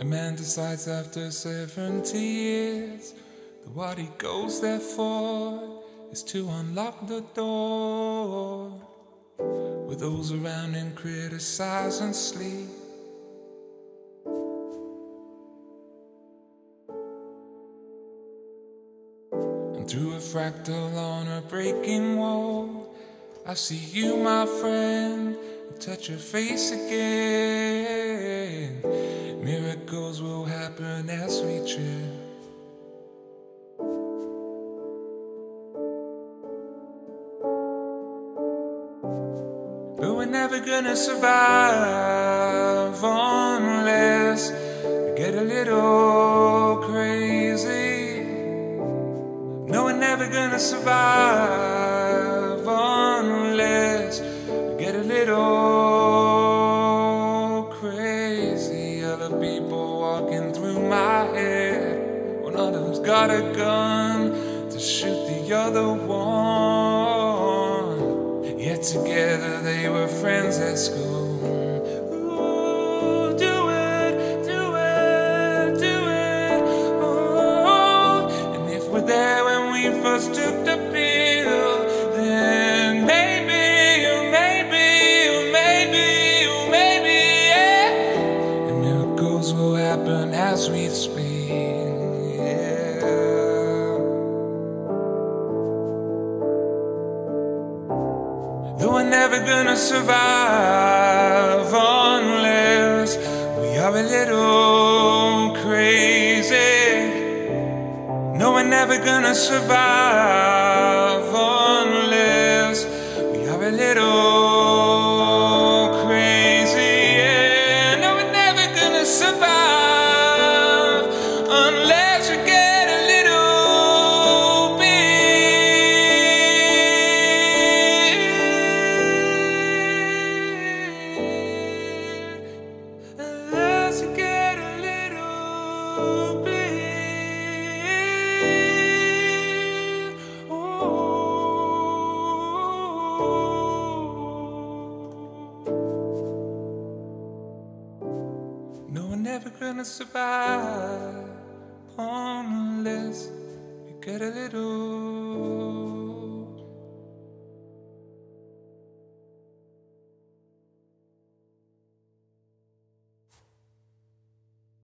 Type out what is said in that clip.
A man decides after 70 years that what he goes there for is to unlock the door. With those around him criticize and sleep. And through a fractal on a breaking wall, I see you, my friend, and touch your face again. Happen as we trip. But we're never gonna survive unless we get a little crazy. No, we're never gonna survive unless we get a little got a gun to shoot the other one. Yet together they were friends at school. Ooh, do it, do it, do it. Ooh. And if we're there when we first took Though we're never gonna survive unless we are a little crazy. No, we're never gonna survive never gonna survive. Unless we get a little